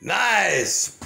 Nice!